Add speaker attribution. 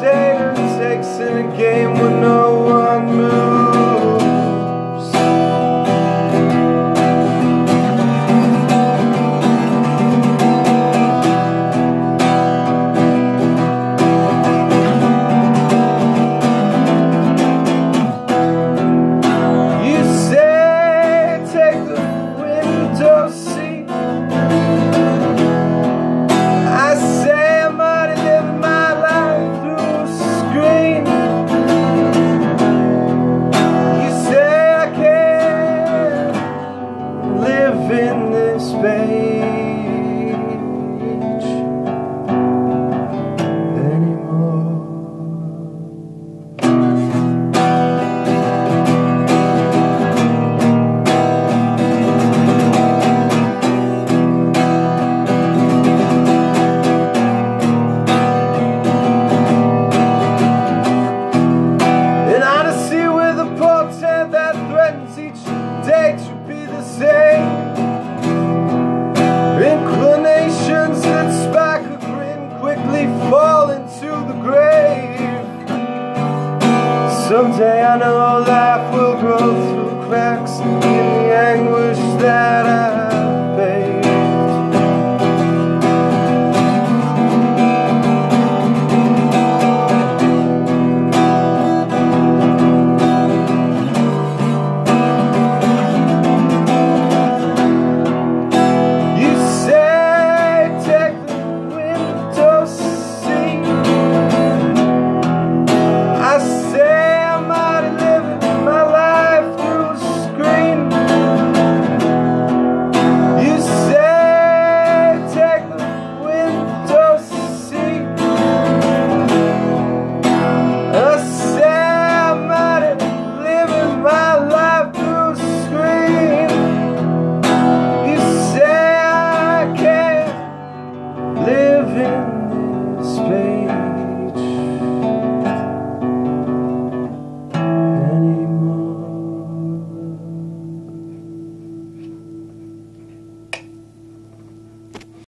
Speaker 1: saves takes in a game when no one moves. You say take the windows. day. Someday I know life will grow through cracks in the anguish that I